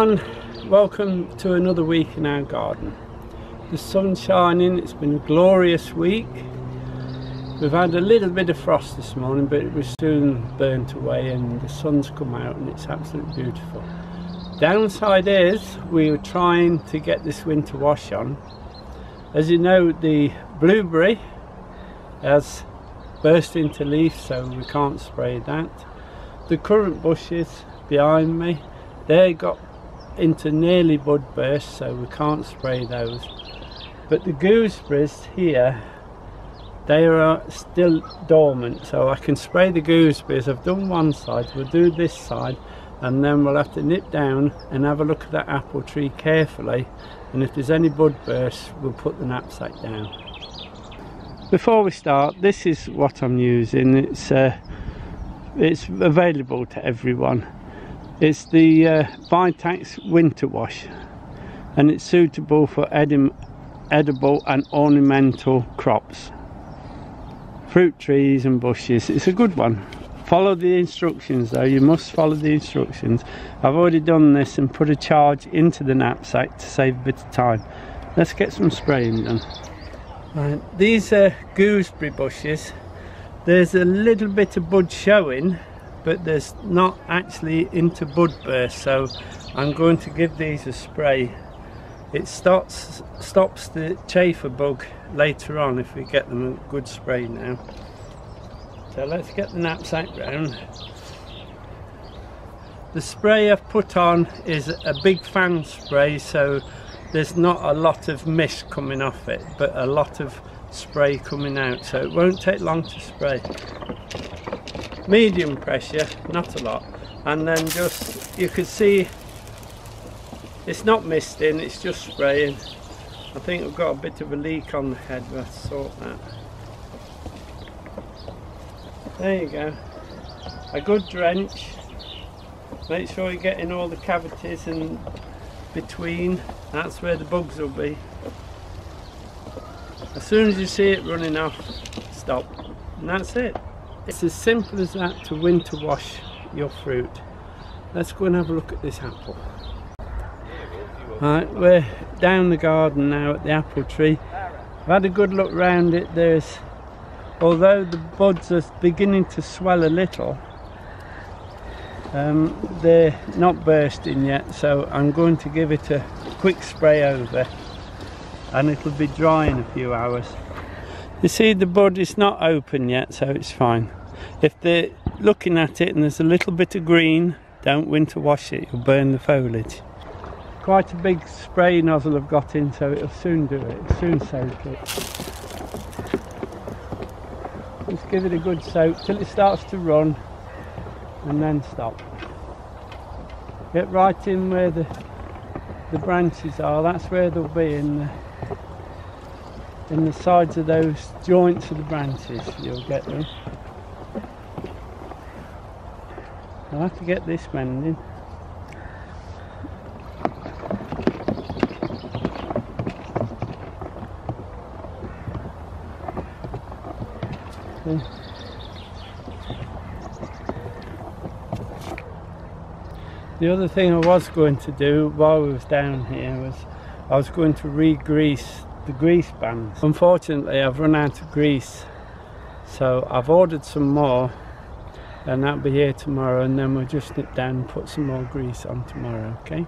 everyone, welcome to another week in our garden. The sun's shining, it's been a glorious week. We've had a little bit of frost this morning but it was soon burnt away and the sun's come out and it's absolutely beautiful. Downside is we were trying to get this winter wash on. As you know the blueberry has burst into leaf so we can't spray that. The currant bushes behind me they got into nearly bud burst so we can't spray those. But the gooseberries here they are still dormant so I can spray the gooseberries. I've done one side we'll do this side and then we'll have to nip down and have a look at that apple tree carefully. And if there's any bud bursts we'll put the knapsack down. Before we start this is what I'm using. It's uh, it's available to everyone it's the uh, Vitax Winter Wash and it's suitable for edible and ornamental crops, fruit trees and bushes. It's a good one. Follow the instructions though, you must follow the instructions. I've already done this and put a charge into the knapsack to save a bit of time. Let's get some spraying done. Right, these are gooseberry bushes. There's a little bit of bud showing but there's not actually into bud burst so I'm going to give these a spray. It stops stops the chafer bug later on if we get them a good spray now. So let's get the knapsack round. The spray I've put on is a big fan spray so there's not a lot of mist coming off it but a lot of spray coming out so it won't take long to spray medium pressure not a lot. And then just you can see it's not misting it's just spraying. I think I've got a bit of a leak on the head let's sort that. There you go. A good drench. Make sure you're getting all the cavities and between. That's where the bugs will be. As soon as you see it running off stop. And that's it it's as simple as that to winter wash your fruit. Let's go and have a look at this apple. Right, we're down the garden now at the apple tree. I've had a good look round it. There's, although the buds are beginning to swell a little, um, they're not bursting yet. So I'm going to give it a quick spray over and it'll be dry in a few hours. You see the bud is not open yet so it's fine. If they're looking at it and there's a little bit of green, don't winter wash it, you'll burn the foliage. Quite a big spray nozzle I've got in so it'll soon do it, it'll soon soak it. Just give it a good soak till it starts to run and then stop. Get right in where the the branches are, that's where they'll be in the in the sides of those joints of the branches you'll get them I'll have to get this mending The other thing I was going to do while we was down here was I was going to re-grease the grease bands. Unfortunately I've run out of grease so I've ordered some more and that'll be here tomorrow and then we'll just nip down and put some more grease on tomorrow okay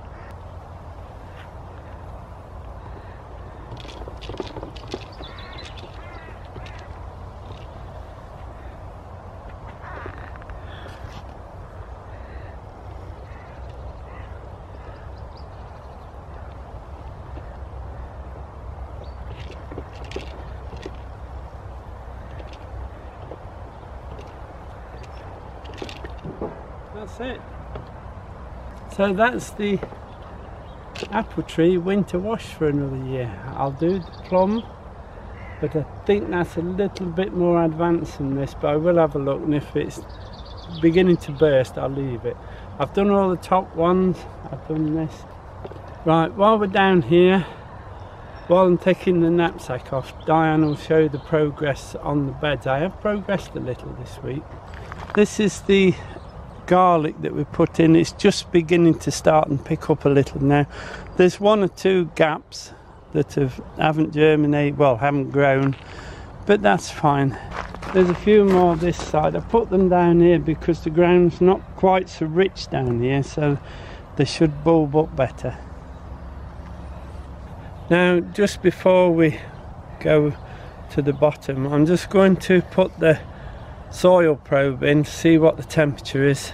that's it. So that's the apple tree winter wash for another year. I'll do the plum but I think that's a little bit more advanced than this but I will have a look and if it's beginning to burst I'll leave it. I've done all the top ones. I've done this. Right while we're down here while I'm taking the knapsack off Diane will show the progress on the beds. I have progressed a little this week. This is the garlic that we put in, it's just beginning to start and pick up a little now. There's one or two gaps that have haven't germinated, well, haven't grown, but that's fine. There's a few more this side. I put them down here because the ground's not quite so rich down here, so they should bulb up better. Now, just before we go to the bottom, I'm just going to put the soil probe in to see what the temperature is.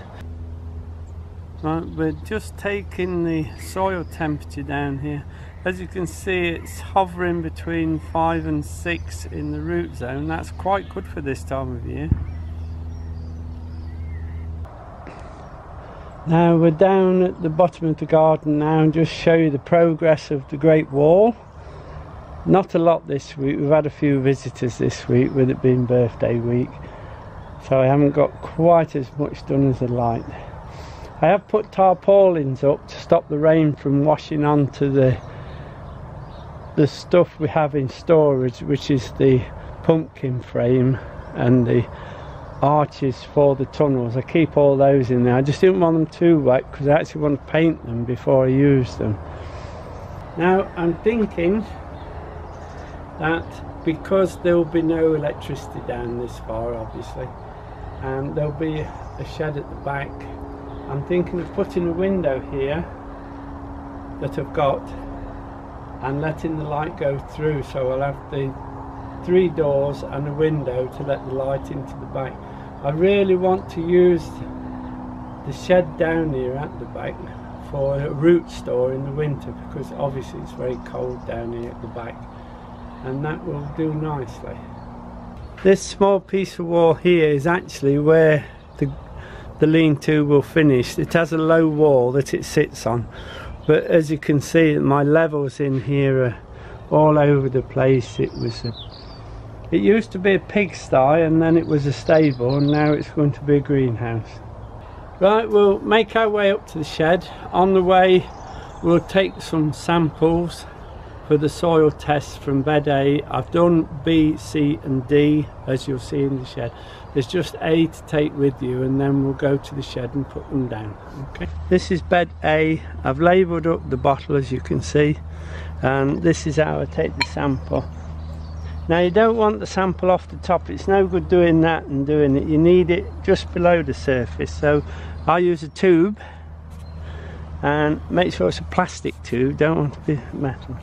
Right, we're just taking the soil temperature down here. As you can see, it's hovering between 5 and 6 in the root zone. That's quite good for this time of year. Now we're down at the bottom of the garden now and just show you the progress of the Great Wall. Not a lot this week, we've had a few visitors this week with it being birthday week. So I haven't got quite as much done as I'd like. I have put tarpaulins up to stop the rain from washing onto the the stuff we have in storage which is the pumpkin frame and the arches for the tunnels. I keep all those in there. I just didn't want them too wet because I actually want to paint them before I use them. Now I'm thinking that because there will be no electricity down this far obviously and there'll be a shed at the back. I'm thinking of putting a window here that I've got and letting the light go through so I'll have the three doors and a window to let the light into the back. I really want to use the shed down here at the back for a root store in the winter because obviously it's very cold down here at the back and that will do nicely this small piece of wall here is actually where the the lean-to will finish. It has a low wall that it sits on but as you can see my levels in here are all over the place. It was a, it used to be a pigsty and then it was a stable and now it's going to be a greenhouse. Right we'll make our way up to the shed. On the way we'll take some samples for the soil tests from bed A. I've done B, C and D as you'll see in the shed. There's just A to take with you and then we'll go to the shed and put them down. Okay. This is bed A. I've labelled up the bottle as you can see and this is how I take the sample. Now you don't want the sample off the top, it's no good doing that and doing it. You need it just below the surface. So I use a tube and make sure it's a plastic tube, don't want to be metal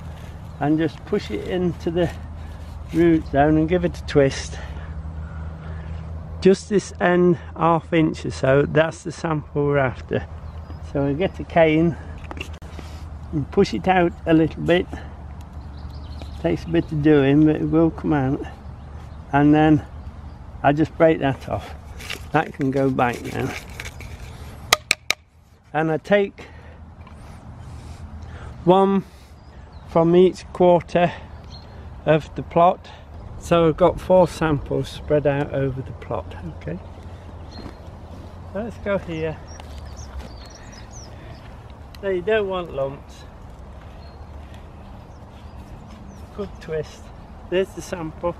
and just push it into the root zone and give it a twist. Just this end half inch or so that's the sample we're after. So we get the cane and push it out a little bit. Takes a bit of doing but it will come out. And then I just break that off. That can go back now. And I take one from each quarter of the plot. So I've got four samples spread out over the plot. Okay. Let's go here. So you don't want lumps. Good twist. There's the sample.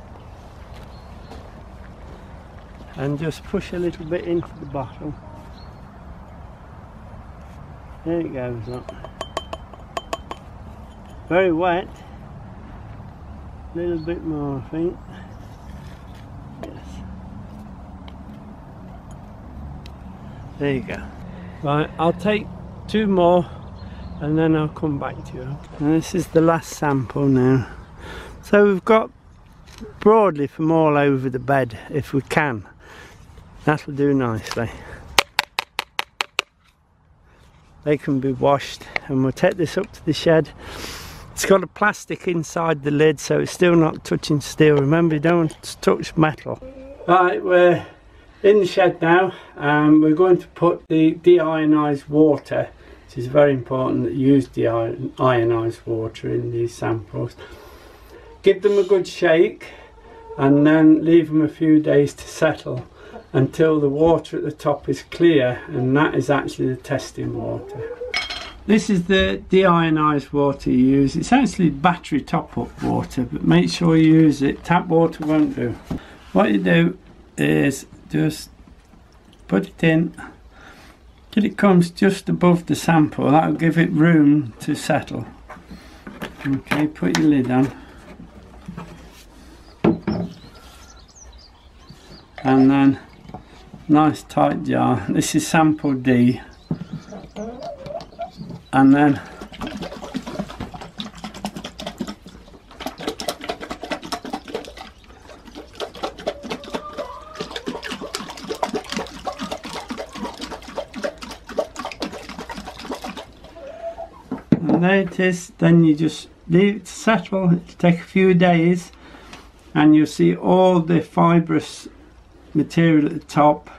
And just push a little bit into the bottom. There it goes up very wet. A little bit more I think. Yes. There you go. Right I'll take two more and then I'll come back to you. And this is the last sample now. So we've got broadly from all over the bed if we can. That'll do nicely. They can be washed and we'll take this up to the shed it's got a plastic inside the lid so it's still not touching steel. Remember you don't want to touch metal. Right, we're in the shed now and we're going to put the deionized water which is very important that you use deionized water in these samples. Give them a good shake and then leave them a few days to settle until the water at the top is clear and that is actually the testing water. This is the deionized water you use. It's actually battery top-up water, but make sure you use it. Tap water won't do. What you do is just put it in till it comes just above the sample that'll give it room to settle okay put your lid on and then nice tight jar this is sample D and then and there it is then you just leave it to settle. It'll take a few days and you'll see all the fibrous material at the top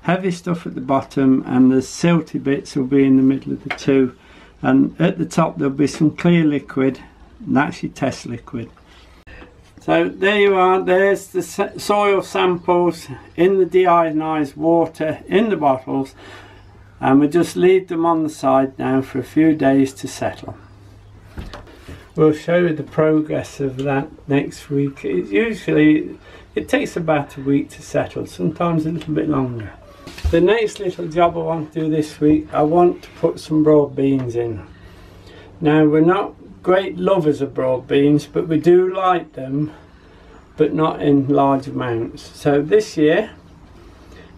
heavy stuff at the bottom and the silty bits will be in the middle of the two and at the top there'll be some clear liquid and that's your test liquid so there you are there's the soil samples in the deionized water in the bottles and we just leave them on the side now for a few days to settle. We'll show you the progress of that next week. Usually it takes about a week to settle, sometimes a little bit longer. The next little job I want to do this week, I want to put some broad beans in. Now we're not great lovers of broad beans, but we do like them, but not in large amounts. So this year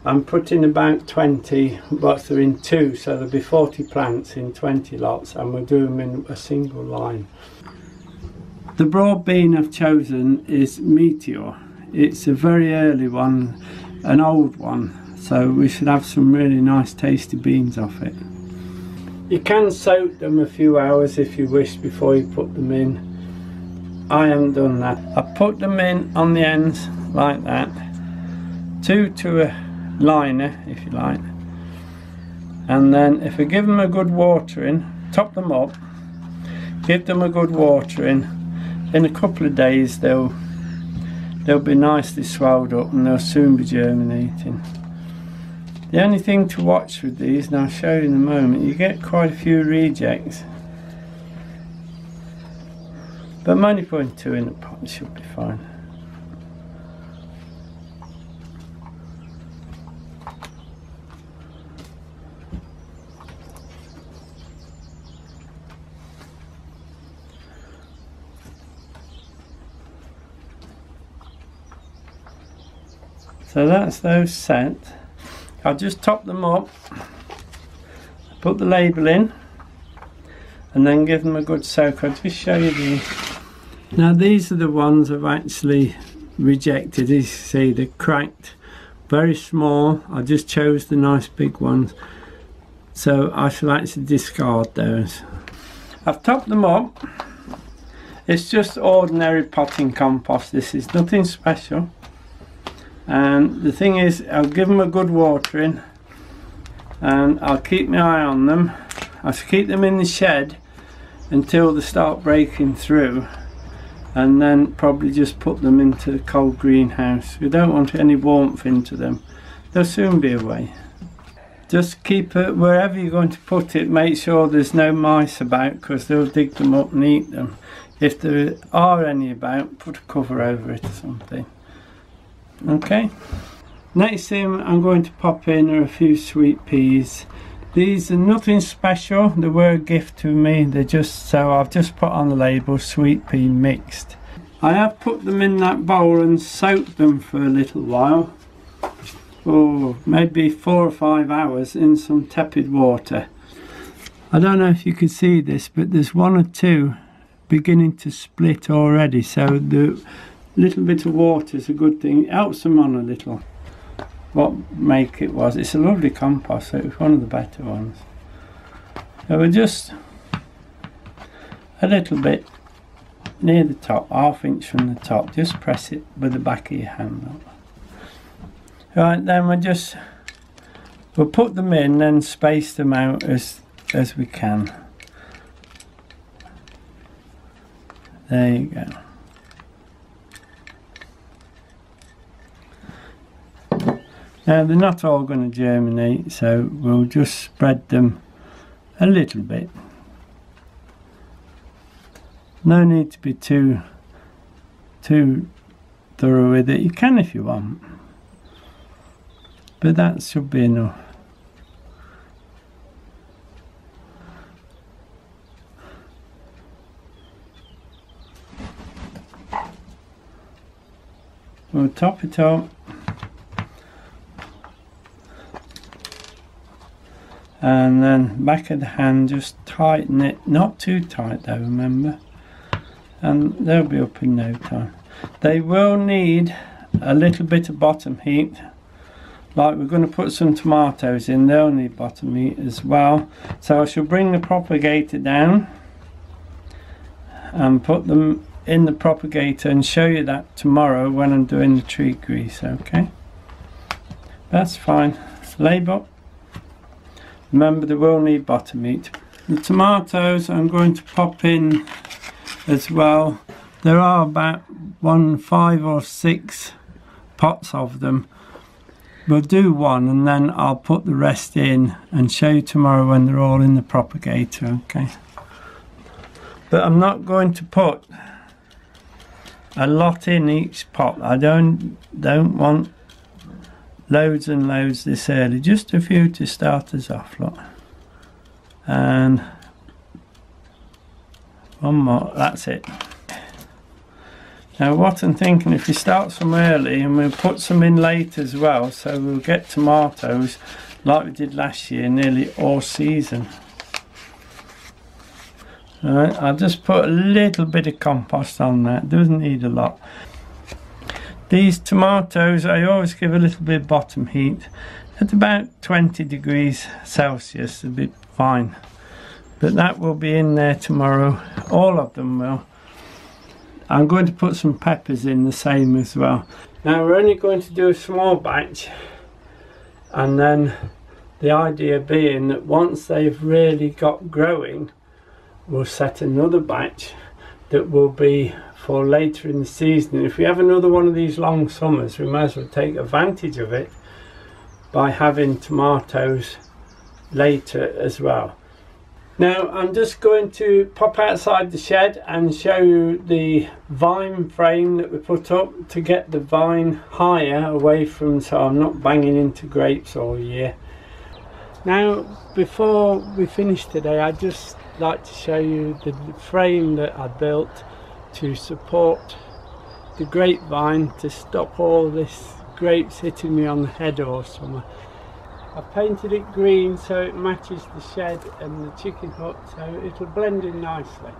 I'm putting about 20 but they're in two so there'll be 40 plants in 20 lots and we'll do them in a single line. The broad bean I've chosen is Meteor. It's a very early one, an old one, so we should have some really nice tasty beans off it. You can soak them a few hours if you wish before you put them in. I haven't done that. I put them in on the ends like that, two to a liner if you like and then if we give them a good watering top them up give them a good watering in a couple of days they'll they'll be nicely swelled up and they'll soon be germinating the only thing to watch with these and I'll show you in a moment you get quite a few rejects but I'm only putting two in the pot should be fine So that's those set. I'll just top them up, put the label in, and then give them a good soak. I'll just show you. Now these are the ones I've actually rejected. As you see, they're cracked, very small. I just chose the nice big ones. So I shall actually discard those. I've topped them up. It's just ordinary potting compost. This is nothing special and the thing is I'll give them a good watering and I'll keep my eye on them. I'll keep them in the shed until they start breaking through and then probably just put them into the cold greenhouse. We don't want any warmth into them. They'll soon be away. Just keep it wherever you're going to put it. Make sure there's no mice about because they'll dig them up and eat them. If there are any about put a cover over it or something okay. Next thing I'm going to pop in are a few sweet peas. These are nothing special. They were a gift to me. They're just so I've just put on the label sweet pea mixed. I have put them in that bowl and soaked them for a little while. Oh maybe four or five hours in some tepid water. I don't know if you can see this but there's one or two beginning to split already so the little bit of water is a good thing. It helps them on a little. What make it was. It's a lovely compost, so it was one of the better ones. So we're just a little bit near the top, half inch from the top. Just press it with the back of your hand. Right, then we just we'll put them in and space them out as as we can. There you go. Now they're not all going to germinate so we'll just spread them a little bit. No need to be too too thorough with it. You can if you want. But that should be enough. We'll top it up and then back of the hand just tighten it. Not too tight though remember. And they'll be up in no time. They will need a little bit of bottom heat. Like we're going to put some tomatoes in. They'll need bottom heat as well. So I shall bring the propagator down and put them in the propagator and show you that tomorrow when I'm doing the tree grease okay? That's fine. Label remember they will need bottom heat the tomatoes I'm going to pop in as well. There are about one five or six pots of them. We'll do one and then I'll put the rest in and show you tomorrow when they're all in the propagator okay? But I'm not going to put a lot in each pot. I don't don't want loads and loads this early just a few to start us off look. And one more that's it. Now what I'm thinking if we start some early and we'll put some in late as well so we'll get tomatoes like we did last year nearly all season. Alright, I'll just put a little bit of compost on that, doesn't need a lot these tomatoes, I always give a little bit of bottom heat at about 20 degrees Celsius, a bit fine. But that will be in there tomorrow, all of them will. I'm going to put some peppers in the same as well. Now we're only going to do a small batch and then the idea being that once they've really got growing we'll set another batch that will be for later in the season. If we have another one of these long summers, we might as well take advantage of it by having tomatoes later as well. Now I'm just going to pop outside the shed and show you the vine frame that we put up to get the vine higher away from so I'm not banging into grapes all year. Now before we finish today I'd just like to show you the frame that I built to support the grapevine to stop all this grapes hitting me on the head or somewhere. I painted it green so it matches the shed and the chicken hut so it'll blend in nicely.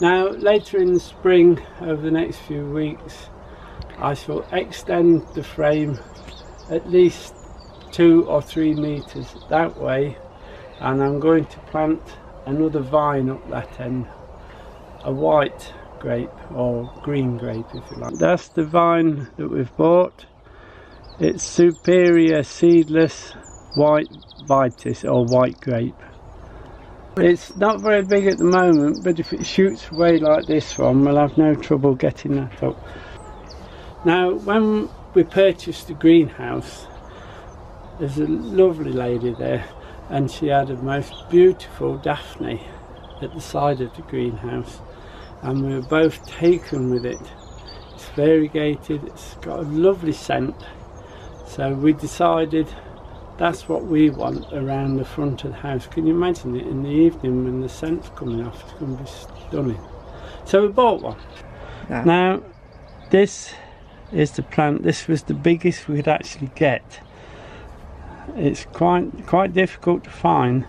Now later in the spring over the next few weeks I shall extend the frame at least two or three meters that way and I'm going to plant another vine up that end a white grape or green grape if you like. That's the vine that we've bought. It's superior seedless white vitis or white grape. It's not very big at the moment but if it shoots away like this one we'll have no trouble getting that up. Now when we purchased the greenhouse there's a lovely lady there and she had a most beautiful Daphne at the side of the greenhouse and we were both taken with it. It's variegated, it's got a lovely scent. So we decided that's what we want around the front of the house. Can you imagine it in the evening when the scent's coming off? It's going to be stunning. So we bought one. Yeah. Now, this is the plant. This was the biggest we could actually get. It's quite quite difficult to find.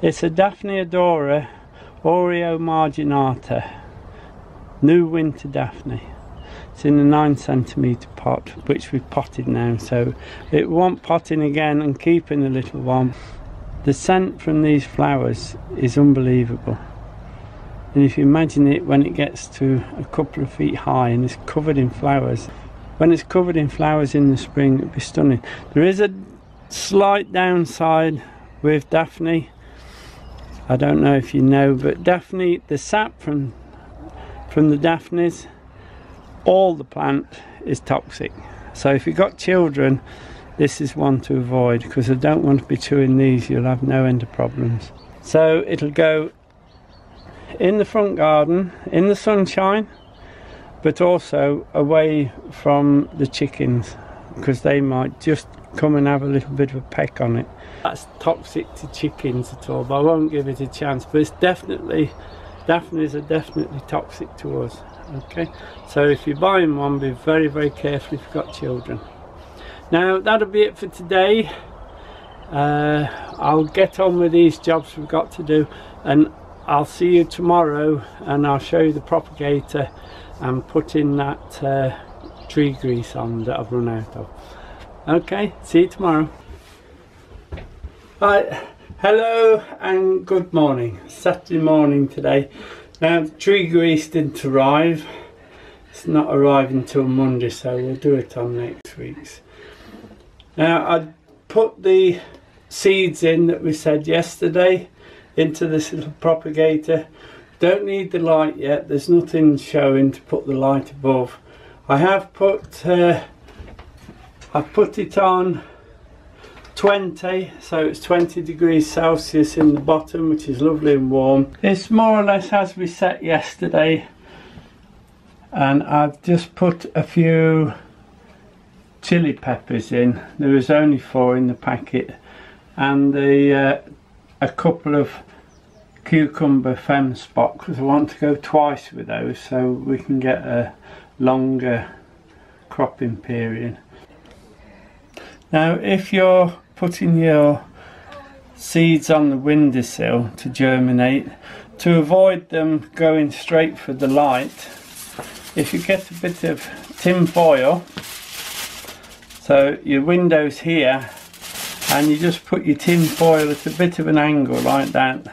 It's a Daphne odora Aurea marginata New Winter Daphne. It's in a 9 centimetre pot, which we've potted now, so it won't potting again and keeping a little one. The scent from these flowers is unbelievable. And if you imagine it when it gets to a couple of feet high and it's covered in flowers, when it's covered in flowers in the spring, it'd be stunning. There is a slight downside with Daphne. I don't know if you know, but Daphne, the sap from from the Daphnes, all the plant is toxic. So if you've got children, this is one to avoid because I don't want to be chewing these, you'll have no end of problems. So it'll go in the front garden, in the sunshine, but also away from the chickens because they might just come and have a little bit of a peck on it. That's toxic to chickens at all, but I won't give it a chance. But it's definitely Daphnes are definitely toxic to us Okay, so if you're buying one, be very, very careful if you've got children. Now, that'll be it for today. Uh, I'll get on with these jobs we've got to do and I'll see you tomorrow and I'll show you the propagator and put in that uh, tree grease on that I've run out of. Okay, see you tomorrow. Right, hello and good morning. Saturday morning today. Now tree grease didn't arrive. It's not arriving until Monday so we'll do it on next week's. Now I put the seeds in that we said yesterday into this little propagator. Don't need the light yet, there's nothing showing to put the light above. I have put, uh, I've put it on 20 so it's 20 degrees Celsius in the bottom which is lovely and warm. It's more or less as we set yesterday. And I've just put a few chili peppers in. There was only four in the packet. And the uh, a couple of cucumber Femspot because I want to go twice with those so we can get a longer cropping period. Now if you're putting your seeds on the windowsill to germinate to avoid them going straight for the light if you get a bit of tin foil so your windows here and you just put your tin foil at a bit of an angle like that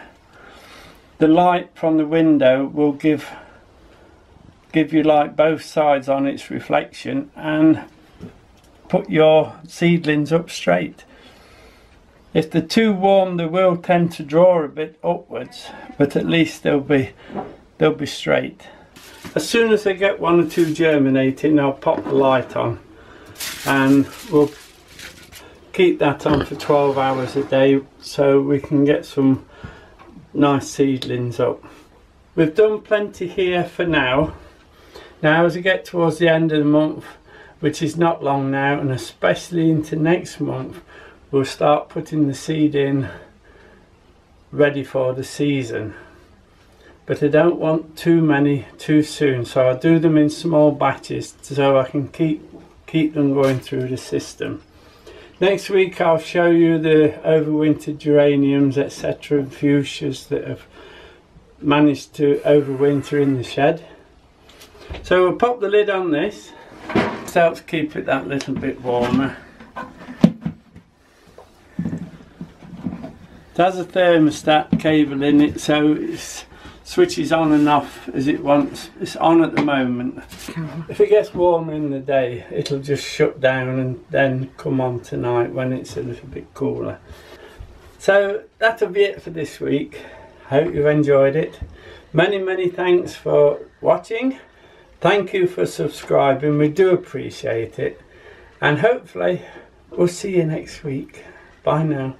the light from the window will give give you light both sides on its reflection and put your seedlings up straight. If they're too warm they will tend to draw a bit upwards but at least they'll be they'll be straight. As soon as they get one or two germinating I'll pop the light on and we'll keep that on for 12 hours a day so we can get some nice seedlings up. We've done plenty here for now now as we get towards the end of the month which is not long now and especially into next month we'll start putting the seed in ready for the season. But I don't want too many too soon so I do them in small batches so I can keep keep them going through the system. Next week I'll show you the overwintered geraniums etc and fuchsias that have managed to overwinter in the shed so we'll pop the lid on this this helps keep it that little bit warmer It has a thermostat cable in it so it switches on and off as it wants. It's on at the moment. If it gets warmer in the day it'll just shut down and then come on tonight when it's a little bit cooler. So that'll be it for this week. Hope you've enjoyed it. Many many thanks for watching. Thank you for subscribing. We do appreciate it. And hopefully, we'll see you next week. Bye now.